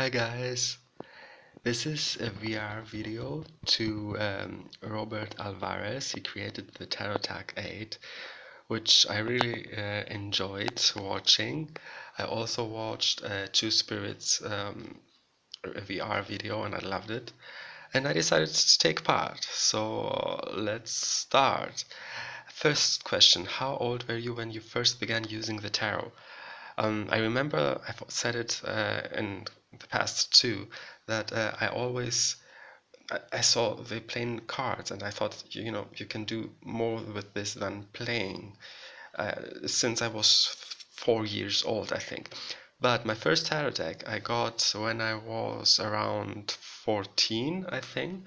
Hi guys, this is a VR video to um, Robert Alvarez. He created the Tarot Tag 8, which I really uh, enjoyed watching. I also watched uh, Two Spirits um, VR video and I loved it. And I decided to take part. So let's start. First question How old were you when you first began using the tarot? Um, I remember I've said it uh, in the past too that uh, I always I, saw they playing cards and I thought you know you can do more with this than playing uh, since I was four years old I think. But my first tarot deck I got when I was around 14 I think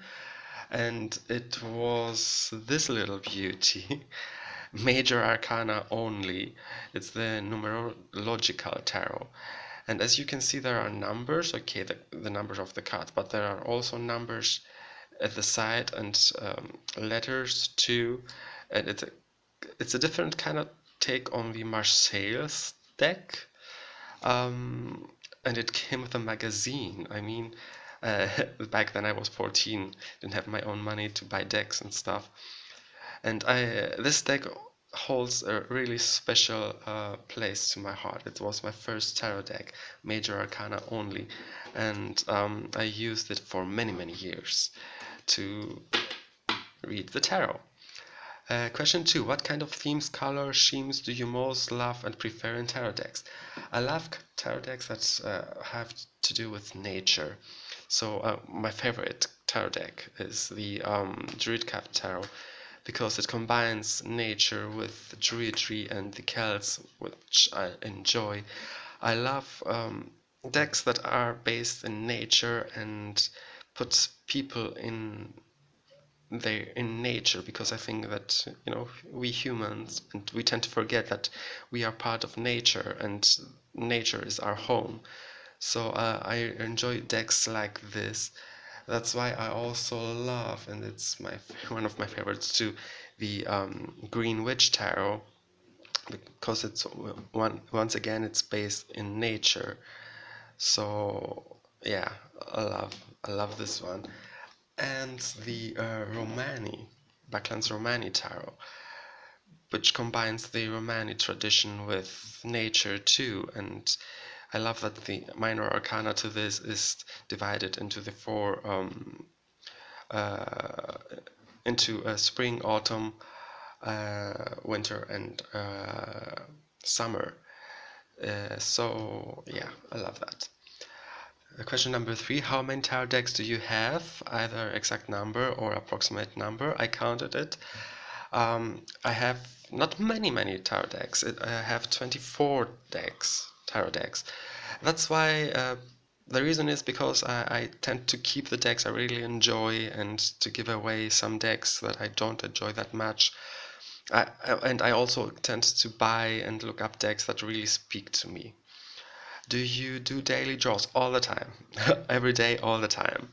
and it was this little beauty major arcana only. It's the numerological tarot. And as you can see, there are numbers, okay, the, the numbers of the cards, but there are also numbers at the side and um, letters too. And it's a, it's a different kind of take on the Marseilles deck. Um, and it came with a magazine. I mean, uh, back then I was 14, didn't have my own money to buy decks and stuff and I this deck holds a really special uh, place to my heart. It was my first tarot deck, Major Arcana only, and um, I used it for many many years to read the tarot. Uh, question two: What kind of themes, color schemes do you most love and prefer in tarot decks? I love tarot decks that uh, have to do with nature. So uh, my favorite tarot deck is the um, Druidcraft Tarot because it combines nature with the Druidry and the Celts, which I enjoy. I love um, decks that are based in nature and put people in they in nature because I think that you know we humans and we tend to forget that we are part of nature and nature is our home. So uh, I enjoy decks like this that's why I also love, and it's my one of my favorites too, the um, Green Witch Tarot, because it's one once again it's based in nature. So yeah, I love I love this one, and the uh, Romani, Backlands Romani Tarot, which combines the Romani tradition with nature too, and I love that the minor arcana to this is divided into the four um, uh, into uh, spring, autumn, uh, winter, and uh, summer. Uh, so yeah, I love that. Uh, question number three: How many tarot decks do you have? Either exact number or approximate number. I counted it. Um, I have not many many tarot decks. I have 24 decks tarot decks. That's why uh, the reason is because I, I, tend to keep the decks I really enjoy and to give away some decks that I don't enjoy that much. I, and I also tend to buy and look up decks that really speak to me. Do you do daily draws all the time? Every day, all the time.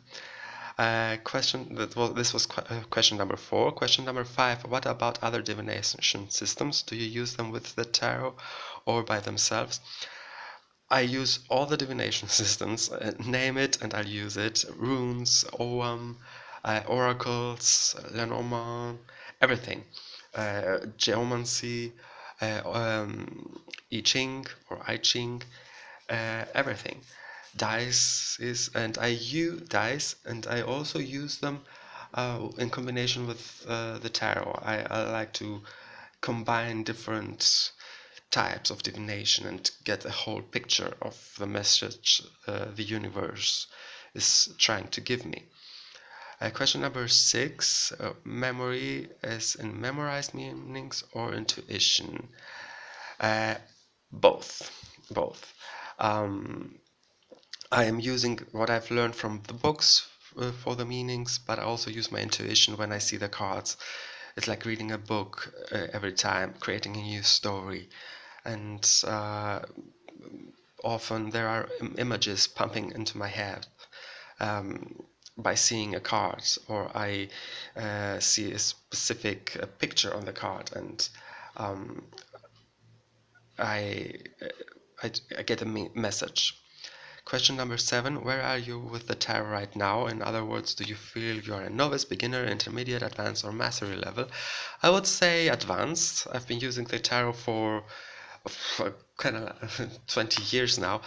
Uh, question that well, this was qu uh, question number four. Question number five: What about other divination systems? Do you use them with the tarot or by themselves? I use all the divination systems, uh, name it and I'll use it. Runes, Ogham, uh, oracles, Lenormand, everything. Uh, geomancy, uh, um, I Ching or I Ching, uh, everything. Dice is, and I use dice and I also use them uh, in combination with uh, the tarot. I, I like to combine different types of divination and get a whole picture of the message uh, the universe is trying to give me. Uh, question number six uh, memory is in memorized meanings or intuition? Uh, both. Both. Um, I am using what I've learned from the books uh, for the meanings, but I also use my intuition when I see the cards. It's like reading a book uh, every time, creating a new story and uh, often there are images pumping into my head um, by seeing a card or I uh, see a specific uh, picture on the card and um, I, I, I, get a me message. Question number seven Where are you with the tarot right now? In other words, do you feel you're a novice, beginner, intermediate, advanced, or mastery level? I would say advanced. I've been using the tarot for kind of 20 years now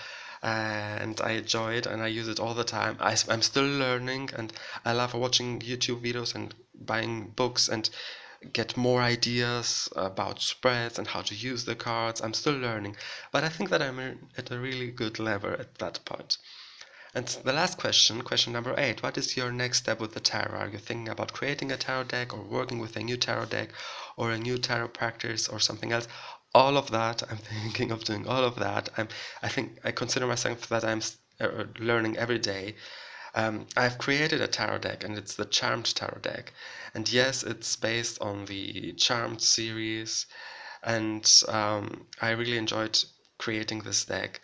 and I enjoy it and I use it all the time. I, am still learning and I love watching YouTube videos and buying books and get more ideas about spreads and how to use the cards. I'm still learning, but I think that I'm at a really good level at that point. And the last question, question number eight, what is your next step with the tarot? Are you thinking about creating a tarot deck or working with a new tarot deck or a new tarot practice or something else? All of that i'm thinking of doing all of that i'm i think i consider myself that i'm uh, learning every day um, I've created a tarot deck and it's the Charmed tarot deck. And yes, it's based on the Charmed series. And um, I really enjoyed creating this deck.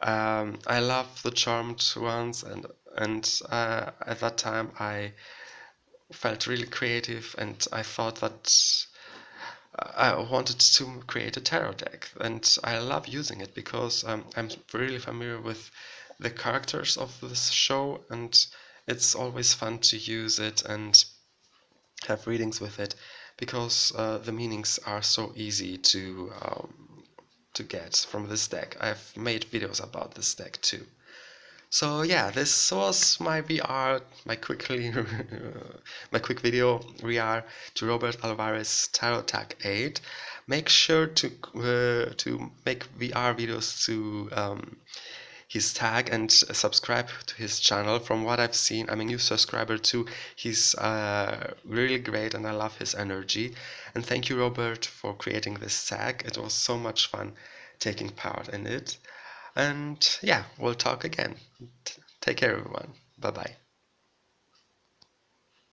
Um, I love the Charmed ones, and and uh, at that time I felt really creative, and I thought that I wanted to create a tarot deck, and I love using it because um, I'm really familiar with the characters of this show, and it's always fun to use it and have readings with it because uh, the meanings are so easy to um, to get from this deck. I've made videos about this deck too. So yeah, this was my VR, my quickly, my quick video VR to Robert Alvarez Tarot Tag 8. Make sure to uh, to make VR videos to um, his tag and subscribe to his channel. From what I've seen, I'm a new subscriber too. He's uh, really great and I love his energy. And thank you, Robert, for creating this tag. It was so much fun taking part in it. And yeah, we'll talk again. Take care, everyone. Bye bye.